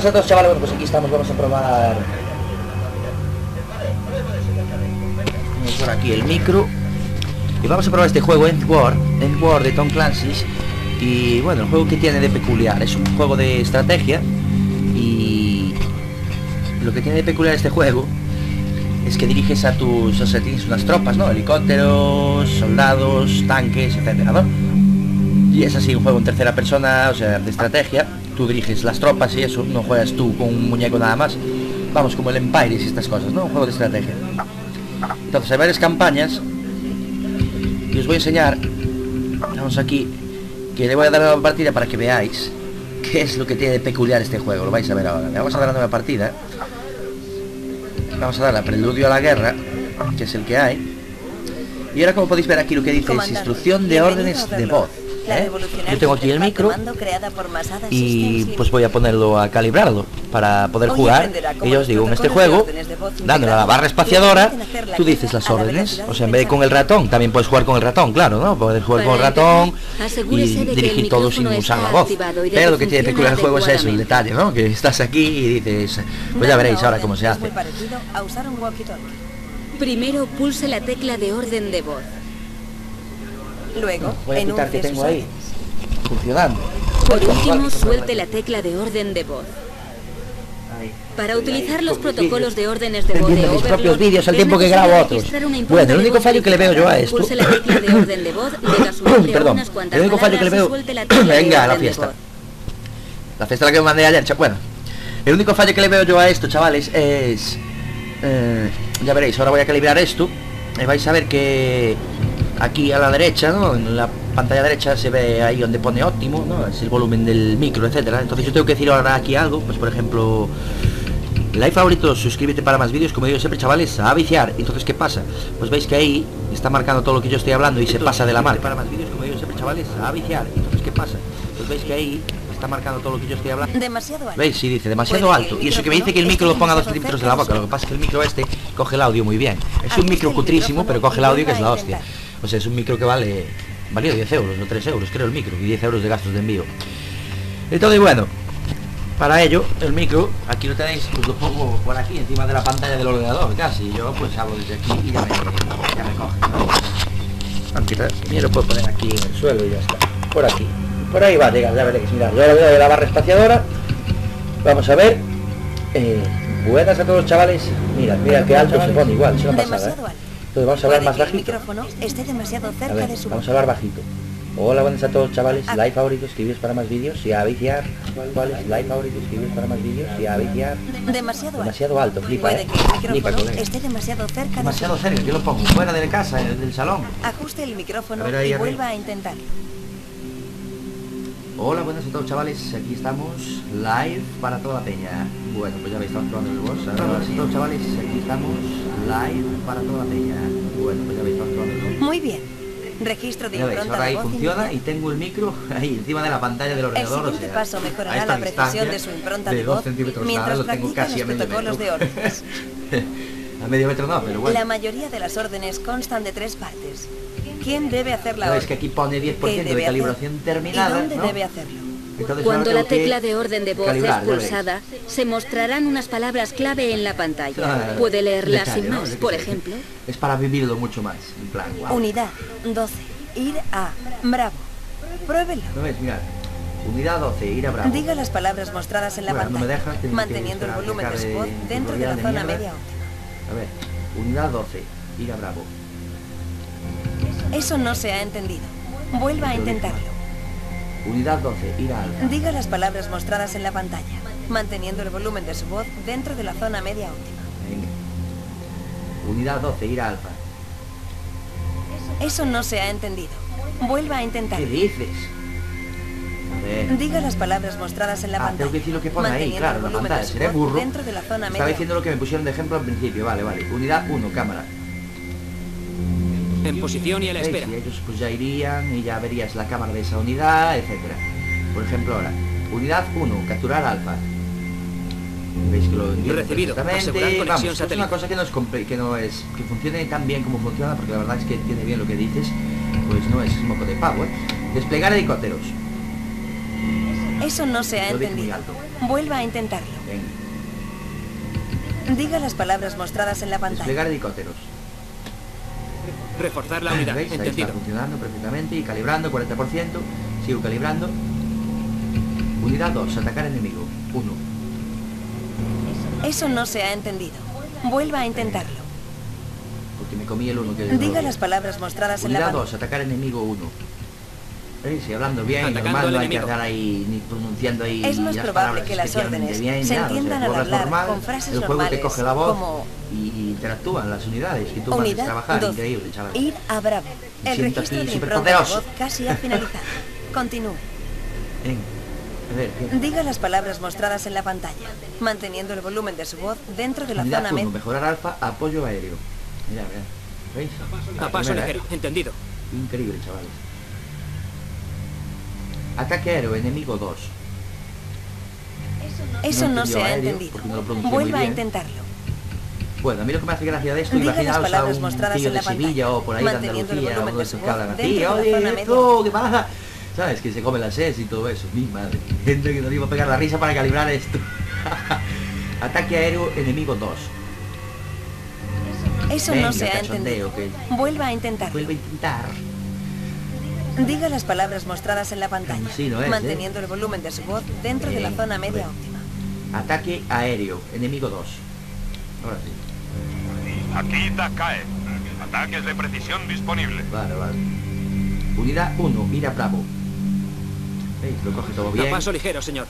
Todos chavales, pues aquí estamos, vamos a probar. Por aquí el micro. Y vamos a probar este juego, Endward Endward de Tom Clancy's. Y bueno, el juego que tiene de peculiar Es un juego de estrategia. Y lo que tiene de peculiar este juego Es que diriges a tus, o sea, tienes unas tropas, ¿no? Helicópteros, soldados, tanques, etcétera, ¿no? Y es así un juego en tercera persona, o sea, de estrategia tú diriges las tropas y eso, no juegas tú con un muñeco nada más. Vamos, como el Empire y estas cosas, ¿no? Un juego de estrategia. Entonces hay varias campañas y os voy a enseñar, vamos aquí, que le voy a dar a la partida para que veáis qué es lo que tiene de peculiar este juego, lo vais a ver ahora. Le vamos a dar la nueva partida. Vamos a dar la preludio a la guerra, que es el que hay. Y ahora como podéis ver aquí lo que dice es instrucción de órdenes de voz. ¿Eh? Yo tengo aquí el micro y pues voy a ponerlo a calibrarlo para poder jugar. Y yo os digo, en este juego, dándole a la barra espaciadora, tú dices las órdenes. O sea, en vez de con el ratón, también puedes jugar con el ratón, claro, ¿no? Puedes jugar con el ratón y dirigir todo sin usar la voz. Pero lo que tiene peculiar el juego es eso, el detalle, ¿no? Que estás aquí y dices, pues ya veréis ahora cómo se hace. Primero pulse la tecla de orden de voz. Luego, voy a quitar que tengo ahí funcionando. Por último, suelte la tecla de orden de voz. Para utilizar los protocolos de órdenes de voz de mis propios vídeos al tiempo que grabo otros. Bueno, el único fallo que le veo yo a esto... Perdón, el único fallo que le veo... Venga, la fiesta. La fiesta la que me mandé ayer, bueno. El único fallo que le veo yo a esto, chavales, es... Eh, ya veréis, ahora voy a calibrar esto. Y vais a ver que aquí a la derecha, ¿no? En la pantalla derecha se ve ahí donde pone óptimo, ¿no? Es el volumen del micro, etcétera. Entonces yo tengo que decir ahora aquí algo, pues por ejemplo, like favorito, suscríbete para más vídeos, como digo siempre, chavales, a viciar. Entonces, ¿qué pasa? Pues veis que ahí está marcando todo lo que yo estoy hablando y se pasa de la marca. Para más vídeos, como digo siempre, chavales, a viciar. Entonces, ¿qué pasa? Pues veis que ahí está marcando todo lo que yo estoy hablando. Demasiado alto. ¿Veis? Sí, dice demasiado alto. Y eso que me dice que el micro lo ponga a dos centímetros de la boca. Lo que pasa es que el micro este coge el audio muy bien. Es un micro cutrísimo, pero coge el audio que es la hostia. O sea, es un micro que vale... Valió 10 euros o 3 euros, creo el micro, y 10 euros de gastos de envío. Entonces, bueno, para ello, el micro, aquí lo tenéis, pues lo pongo por aquí, encima de la pantalla del ordenador, casi. Yo pues hago desde aquí y ya me, ya me coge, ¿no? Aunque lo puedo poner aquí en el suelo y ya está. Por aquí. Por ahí va a llegar, ya veréis. Mirad, yo ahora voy a la barra espaciadora. Vamos a ver. Eh, buenas a todos chavales. Mira, mira qué alto se pone igual, se lo pasada. ¿eh? Entonces vamos a hablar más bajito. esté demasiado cerca ver, de su vamos a hablar bajito. Hola, buenas a todos chavales, ah. like favorito, escribís para más vídeos y a viciar. ¿Cuál es? Like favorito, escribís para más vídeos y a viciar. Demasiado, demasiado alto, flipa, eh. Flipa, colega. Esté demasiado cerca Demasiado cerca, yo lo pongo fuera de casa, del salón. Ajuste el micrófono y vuelva a intentar. Hola, buenas a todos chavales, aquí estamos live para toda la peña. Bueno, pues ya veis, estamos probando el boss. Hola, buenas a todos chavales, aquí estamos live para toda la peña. Bueno, pues ya veis, estamos probando el boss. Muy bien. Registro de ya veis, ahora ahí funciona y tengo el micro ahí encima de la pantalla del ordenador. El siguiente paso mejorará la precisión de su impronta de, voz mientras practica los protocolos de órdenes. a medio metro no, pero bueno. La mayoría de las órdenes constan de tres partes. ¿Quién debe hacer la orden? que aquí pone 10% de calibración terminada. ¿Y dónde debe hacerlo? Cuando la tecla de orden de voz es pulsada, se mostrarán unas palabras clave en la pantalla. Puede leerlas sin más, por ejemplo. Es para vivirlo mucho más, en plan, Unidad 12, ir a Bravo. Pruébelo. No ves, mira. Unidad 12, ir a Bravo. Diga las palabras mostradas en la pantalla, manteniendo el volumen de su voz dentro de la zona media A ver, unidad 12, ir a Bravo. Eso no se ha entendido. Vuelva a intentarlo. Unidad 12, ir a alfa. Diga las palabras mostradas en la pantalla, manteniendo el volumen de su voz dentro de la zona media óptima. Venga. Unidad 12, ir a alfa. Eso no se ha entendido. Vuelva a intentar. ¿Qué dices? A ver. Diga las palabras mostradas en la ah, pantalla. tengo que decir lo que pone ahí, claro, la pantalla. Seré burro. Dentro de la zona media Estaba diciendo lo que me pusieron de ejemplo al principio. Vale, vale. Unidad 1, cámara. En posición y a la espera. Y ellos pues ya irían y ya verías la cámara de esa unidad, etcétera. Por ejemplo ahora, unidad 1, capturar alfa. Veis que lo Recibido. Vamos, es una cosa que no es que no es que funcione tan bien como funciona, porque la verdad es que tiene bien lo que dices, pues no es moco de pavo, ¿eh? Desplegar helicópteros. Eso no se ha entendido. Vuelva a intentarlo. Diga las palabras mostradas en la pantalla. Desplegar helicópteros. Reforzar la unidad. ¿Veis? Entendido. está funcionando perfectamente y calibrando 40%. Sigo calibrando. Unidad 2, atacar enemigo. 1. Eso no se ha entendido. Vuelva a intentarlo. Porque me comí el 1 que Diga las palabras mostradas en la Unidad pantalla. 2, atacar enemigo 1. Y hablando bien, Atacando normal, al no hay que andar ahí ni pronunciando ahí Es más las probable palabras que las especialmente órdenes bien, se nada, o sea, entiendan al hablar normal, con frases el juego te normales, coge la voz como- y, y interactúan las unidades que tú vas a trabajar, 12. increíble, chaval. Ir a Bravo. Me El siento registro de impronta de superpoderoso. voz casi ha finalizado. Continúe. Diga las palabras mostradas en la pantalla, manteniendo el volumen de su voz dentro de la Unidad zona 1, media. mejorar alfa, apoyo aéreo. Mira, mira. ¿Veis? A paso ligero. ¿eh? Entendido. Increíble, chavales. Ataque aéreo, enemigo 2. Eso No se ha aéreo, entendido. no Vuelva a intentarlo. Bueno, a mí lo que me hace gracia de esto, Diga las imaginaos a un tío de Sevilla o por ahí de Andalucía, o de de su esos que hablan voz así, dentro de la oye, esto, ¿qué pasa? ¿Sabes? Que se come la ses y todo eso, mi madre. Gente que no le iba a pegar la risa para calibrar esto. Ataque aéreo, enemigo 2. Eso Venga, no se ha entendido. Vuelva a intentarlo. vuelve a intentar. Diga las palabras mostradas en la pantalla, Sí, no es, ¿eh? manteniendo el volumen de su voz dentro de la zona media óptima. Ataque aéreo, enemigo 2. Ahora sí. Aquí Takae. Ataques de precisión disponible. Vale, vale. Unidad 1, ir a Bravo. Lo coge todo A bien. paso ligero, señor.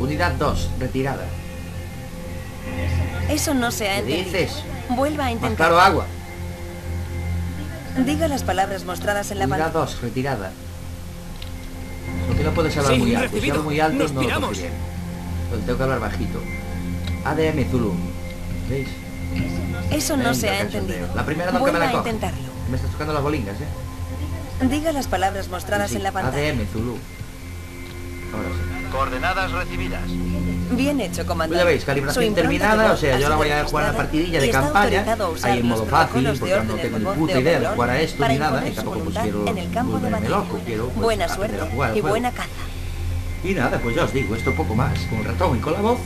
Unidad 2, retirada. Eso no se ha ¿Qué entendido. dices? Vuelva a Más intentarlo. claro agua. Diga las palabras mostradas en la Unidad pantalla. 2, retirada. Porque no puedes hablar Sí, muy alto. Si hablo muy alto Nos no lo piramos. coge bien. Entonces tengo que hablar bajito. ADM Zulu. ¿Veis? Eso no Venga, se ha cachondeo. entendido. La primera nunca me la a coge. intentarlo. Me estás tocando las bolingas, ¿eh? Diga las palabras mostradas Sí, sí, en la pantalla. ADM Zulu. Ahora sí. Coordenadas recibidas. Bien hecho, comandante. Pues ya veis, calibración terminada, o sea, yo la voy a jugar una partidilla de campaña, ahí en modo fácil, porque no tengo ni puta de idea de overlord jugar a esto ni nada, y su tampoco pues quiero en el campo de volverme batalla. loco, quiero pues, buena suerte y buena caza. Y nada, pues ya os digo, esto poco más, con el ratón y con la voz.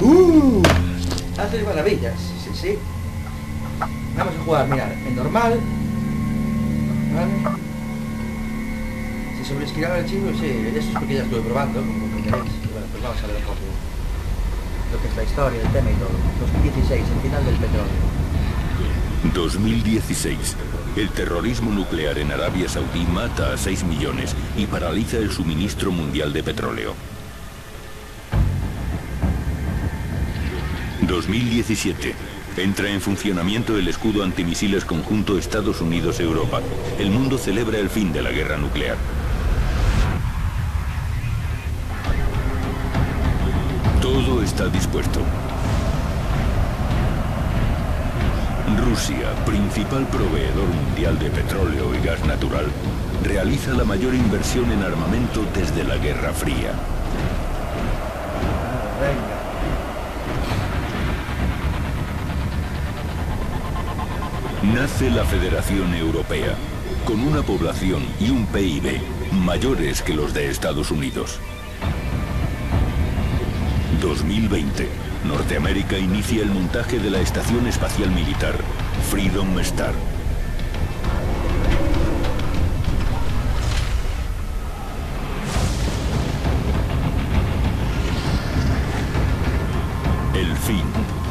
¡Uh! Haces maravillas, sí, sí. Vamos a jugar, mirad, en normal. ¿Vale? Si sobreescriban el archivo, sí, eso es porque ya estuve probando, como bueno, pues vamos a ver lo que es la historia, el tema y todo. 2016, el final del petróleo. 2016. El terrorismo nuclear en Arabia Saudí mata a 6 millones y paraliza el suministro mundial de petróleo. 2017. Entra en funcionamiento el escudo antimisiles conjunto Estados Unidos-Europa. El mundo celebra el fin de la guerra nuclear. Todo está dispuesto. Rusia, principal proveedor mundial de petróleo y gas natural, realiza la mayor inversión en armamento desde la Guerra Fría. Nace la Federación Europea, con una población y un PIB mayores que los de Estados Unidos. 2020. Norteamérica inicia el montaje de la Estación Espacial Militar, Freedom Star. El fin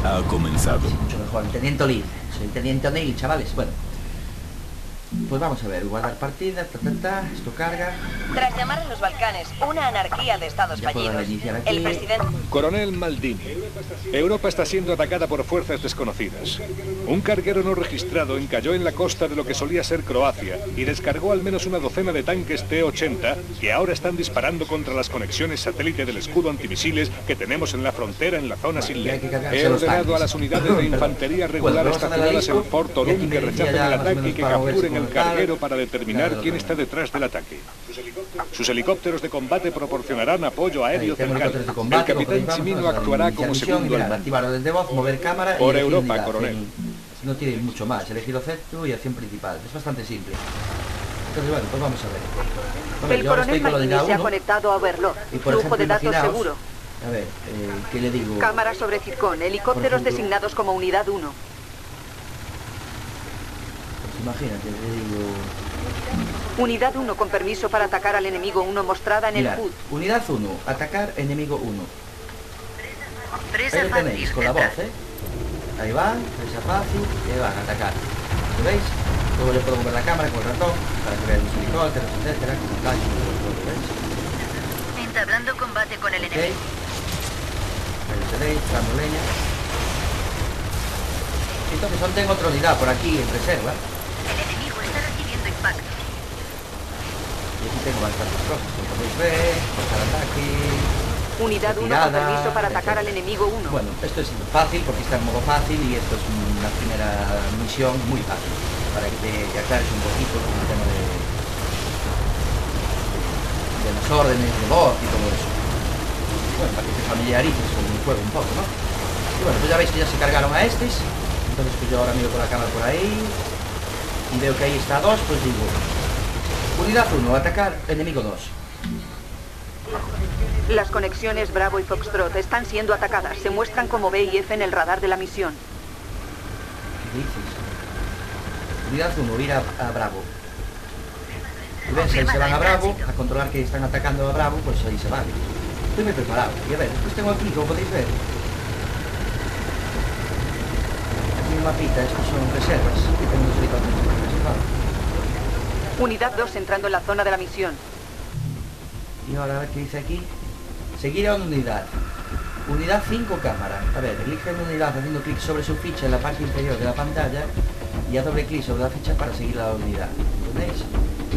ha comenzado. Mucho mejor, el Teniente O'Neill. Soy Teniente O'Neill, chavales. Bueno. Pues vamos a ver, guardar partida, ta, ta, ta, esto carga. Tras llamar a los Balcanes una anarquía de estados Ya fallidos, el presidente... Coronel Maldini, Europa está siendo atacada por fuerzas desconocidas. Un carguero no registrado encalló en la costa de lo que solía ser Croacia y descargó al menos una docena de tanques T-80 que ahora están disparando contra las conexiones satélite del escudo antimisiles que tenemos en la frontera en la zona Vale, sin ley. He ordenado a las unidades de infantería regular estacionadas en Fort que rechacen el ataque y que capturen cómo el carguero para determinar quién está detrás del ataque. Sus helicópteros de combate proporcionarán apoyo aéreo cercano. El combate, capitán Chimino actuará como misión, segundo mirad, al mando. activar orden de voz, mover cámara Por Europa, coronel. No tiene mucho más, elegir objeto y acción principal. Es bastante simple. Entonces, bueno, pues vamos a ver. Bueno, el coronel Martini se ha conectado a Overlord. Y por Flujo ejemplo, de datos seguro. A ver, eh, ¿qué le digo? Cámara sobre Circón, helicópteros ejemplo, designados como Unidad 1. Imagínate, le digo... Unidad 1 con permiso para atacar al enemigo 1 mostrada en Mira, el HUD. Unidad 1, atacar enemigo 1. Ahí lo tenéis, con la voz, ¿eh? Ahí van, presa fácil, y van a atacar. ¿Lo veis? Luego le puedo mover la cámara con el ratón para que vean los helicópteros, etcétera, como tal, ¿veis? Entablando combate con el enemigo. Ahí lo tenéis, dando leña. Entonces aún tengo otra unidad por aquí en reserva. Y aquí tengo bastantes cosas, como podéis ver, cortar ataque, Unidad 1 con permiso para atacar al enemigo 1. Bueno, esto es fácil porque está en modo fácil y esto es una primera misión muy fácil para que te aclares un poquito con el tema de, de las órdenes de voz y todo eso. Bueno, para que te familiarices con el juego un poco, ¿no? Y bueno, pues ya veis que ya se cargaron a estos. Entonces pues yo ahora miro con la cámara por ahí y veo que ahí está 2, pues digo, unidad 1, atacar enemigo 2. Las conexiones Bravo y Foxtrot están siendo atacadas. Se muestran como B y F en el radar de la misión. ¿Qué dices? Unidad 1, ir a, a Bravo. Y ves, ahí se van a Bravo, a controlar que están atacando a Bravo, pues ahí se van. Estoy muy preparado. Y a ver, después tengo aquí, como podéis ver. Aquí en mapita, estos son reservas. Aquí tengo los helicópteros reservados. Unidad 2 entrando en la zona de la misión. Y ahora a ver qué dice aquí. Seguir a una unidad. Unidad 5 cámara. A ver, elige una unidad haciendo clic sobre su ficha en la parte inferior de la pantalla y a doble clic sobre la ficha para seguir la unidad. ¿Entendéis?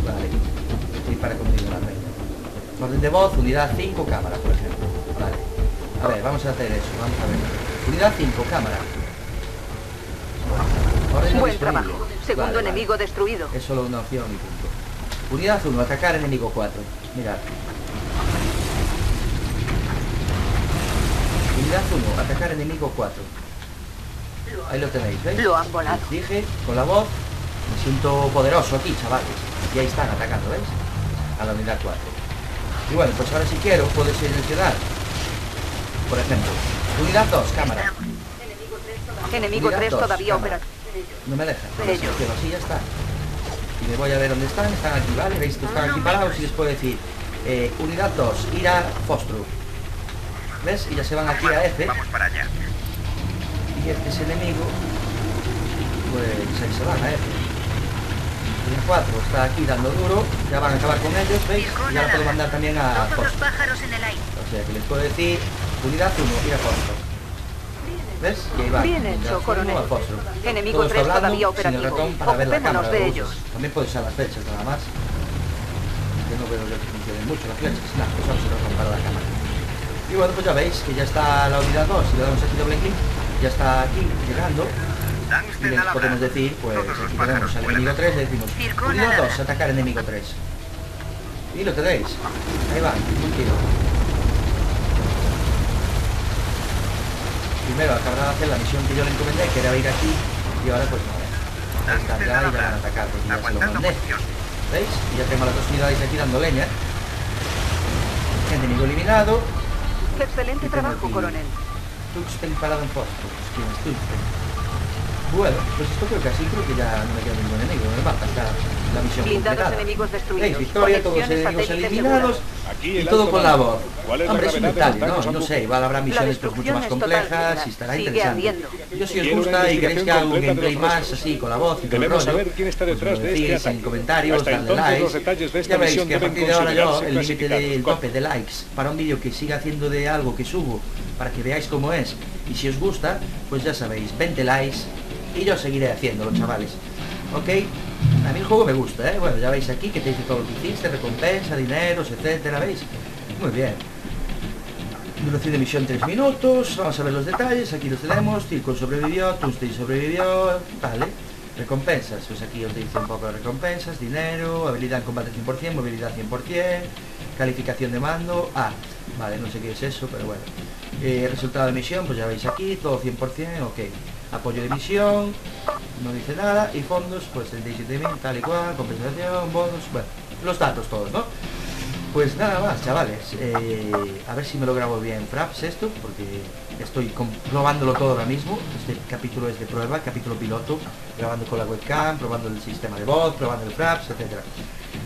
Vale. Y para continuar. Orden de voz, unidad 5 cámara, por ejemplo. Vale. A ver, vamos a hacer eso. Vamos a ver. Unidad 5 cámara. Buen trabajo. Segundo vale, enemigo vale. destruido. Es solo una opción y punto. Unidad 1, atacar enemigo 4. Mirad. Unidad 1, atacar enemigo 4. Ahí lo tenéis, ¿veis? Lo han volado. Dije, con la voz, me siento poderoso aquí, chavales. Y ahí están atacando, ¿veis? A la unidad 4. Y bueno, pues ahora si quiero, puedo seleccionar. Por ejemplo, unidad 2, cámara. Enemigo 3 todavía operativo. No me deja. Pero así ya está. Y me voy a ver dónde están. Están aquí, ¿vale? Veis que están aquí parados y les puedo decir eh, unidad 2, ir a Fostru. ¿Ves? Y ya se van aquí a F. Vamos para allá. Y este es enemigo. Pues ahí se van a F. El 4 está aquí dando duro. Ya van a acabar con ellos, ¿veis? Y ahora puedo mandar también a Fostru. O sea que les puedo decir unidad 1, ir a Fostru. ¿Ves? Y ahí va. Bien hecho, coronel. Enemigo 3 todavía operativo. Para ver la cámara, de ellos. También puedes usar las flechas nada más. Yo no veo que funcionen mucho las flechas. Nada, pues vamos a ratón para la cámara. Y bueno, pues ya veis que ya está la unidad 2. Si le damos aquí doble clic, ya está aquí llegando. Y les podemos decir, pues aquí tenemos al enemigo 3, le decimos unidad 2, atacar enemigo 3. Y lo tenéis. Ahí va, un tiro. Primero acabarán de hacer la misión que yo le encomendé, que era ir aquí, y ahora pues nada. Descargar y ya van a atacar, porque ya se lo mandé. ¿Veis? Y ya tengo las dos unidades aquí dando leña. Enemigo eliminado. Excelente trabajo, coronel. Tuxten parado en posto. ¿Quién es? Bueno, pues esto creo que así creo que ya no me queda ningún enemigo. Me mata hasta la misión Blindados completada. enemigos destruidos. ¿Veis? Victoria, todos los enemigos eliminados. Aquí Y todo con la mando. voz. ¿Cuál es la Hombre, es gravedad de brutal, los daños ¿no? No sé, igual habrá misiones pues, mucho más es complejas y estará interesante. Yo si os gusta y queréis que haga un gameplay más así con la voz y todo el rollo, saber quién está pues detrás me de este decís en ataque. comentarios, Hasta dadle likes. los detalles de esta Ya veis que a partir de ahora yo el límite del tope de likes para un vídeo que siga haciendo de algo que subo para que veáis cómo es y si os gusta, pues ya sabéis, 20 likes y yo seguiré haciéndolo, chavales. ¿Ok? A mí el juego me gusta, ¿eh? Bueno, ya veis aquí que te dice todo lo que hiciste, recompensa, dineros, etcétera, ¿veis? Muy bien. Duración de misión 3 minutos, vamos a ver los detalles, aquí los tenemos, Circo sobrevivió, Tuesday sobrevivió, vale. Recompensas, pues aquí os dice un poco de recompensas, dinero, habilidad en combate 100%, movilidad 100%, calificación de mando, ah, vale, no sé qué es eso, pero bueno. Eh, resultado de misión, pues ya veis aquí, todo 100%, ok. Apoyo de misión, no dice nada, y fondos, pues el 17.000, tal y cual, compensación, bonus, bueno, los datos todos, ¿no? Pues nada más, chavales. Eh, a ver si me lo grabo bien Fraps esto, porque estoy comprobándolo todo ahora mismo. Este capítulo es de prueba, capítulo piloto, grabando con la webcam, probando el sistema de voz, probando el Fraps, etcétera.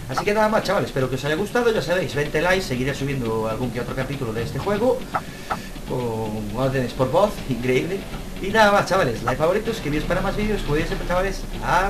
Así que nada más, chavales, espero que os haya gustado, ya sabéis, 20 likes, seguiré subiendo algún que otro capítulo de este juego, con órdenes por voz, increíble. Y nada más, chavales, like favoritos, que vídeos para más vídeos, siempre, chavales, a